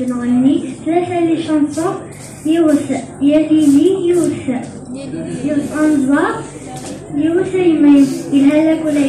نبدا نغني ثلاثة لي شانسون يوس يا ليلي يوس يوس أنظار يوس يمين يلهلك ولا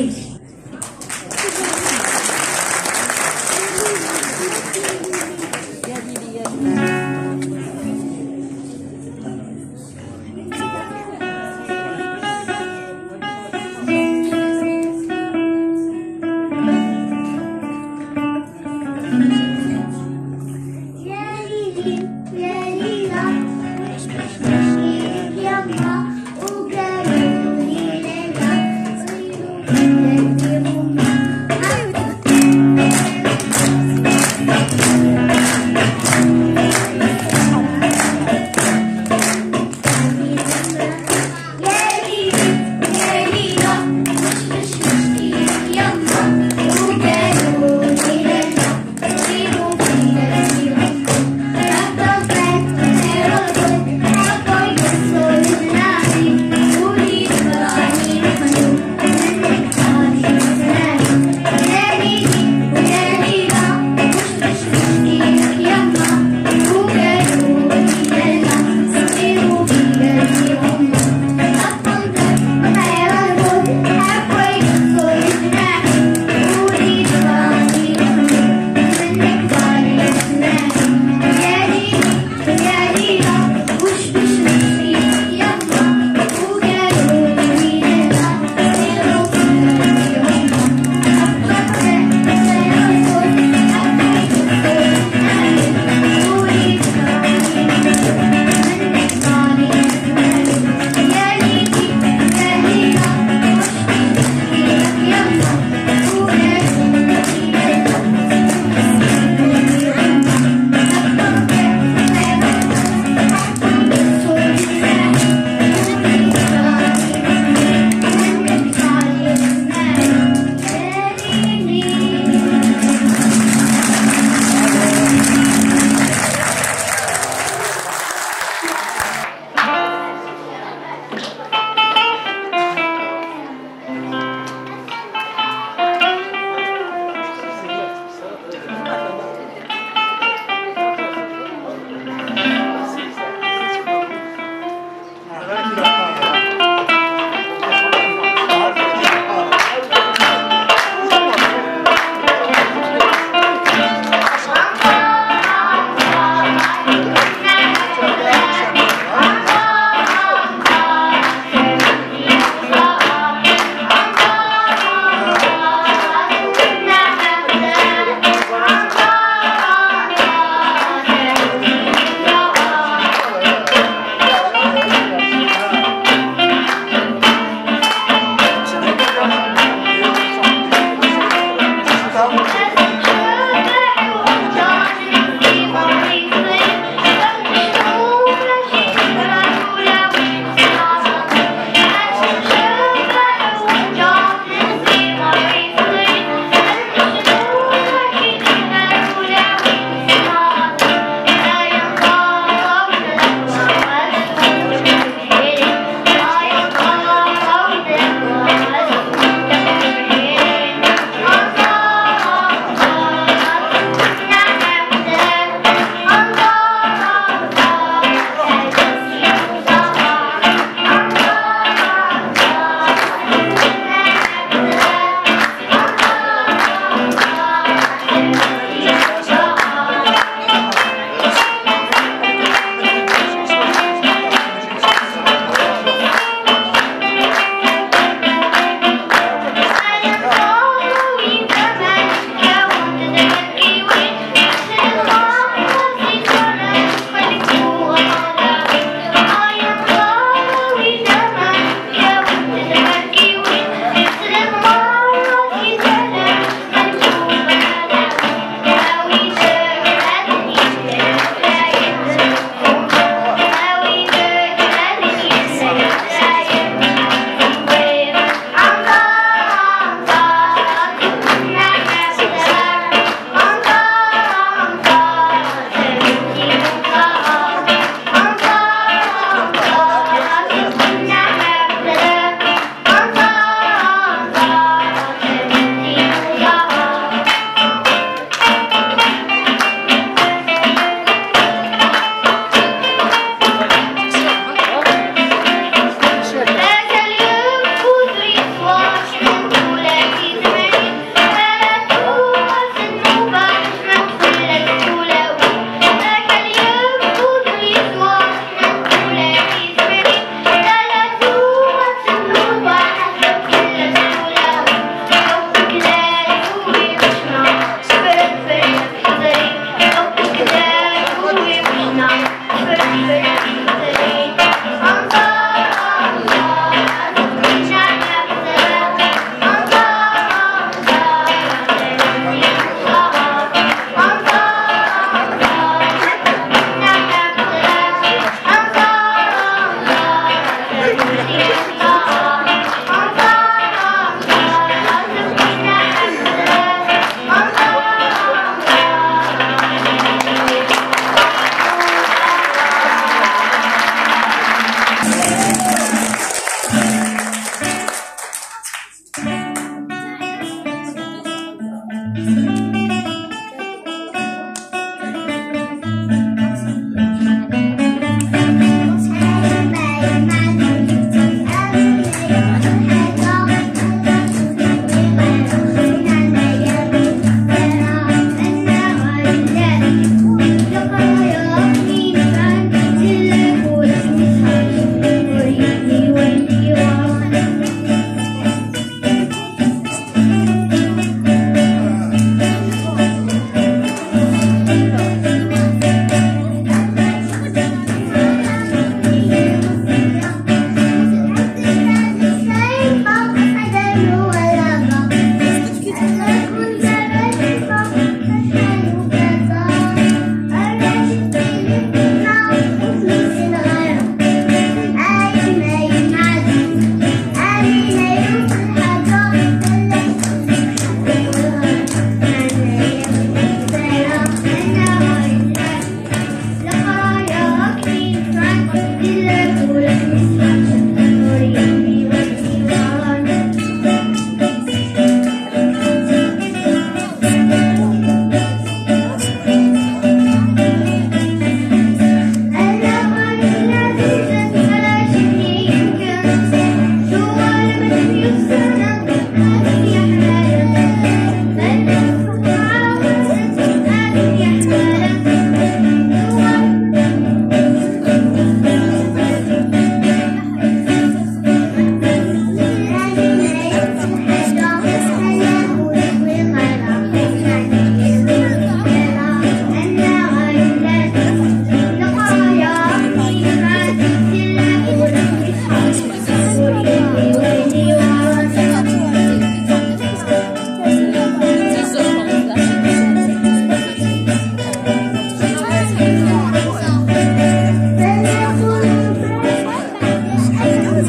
Thank you.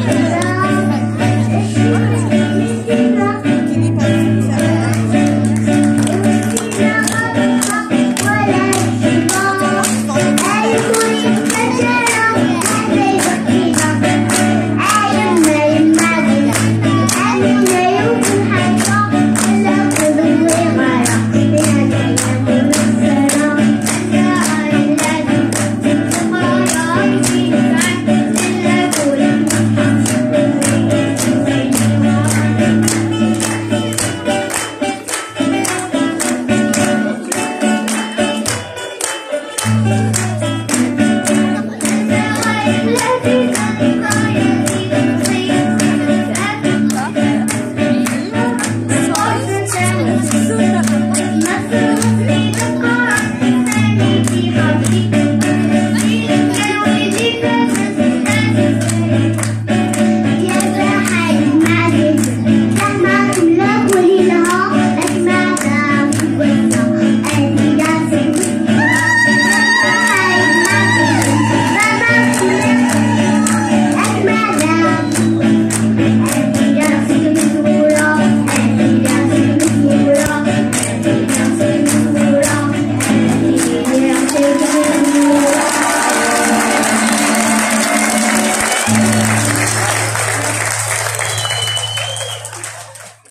Yeah.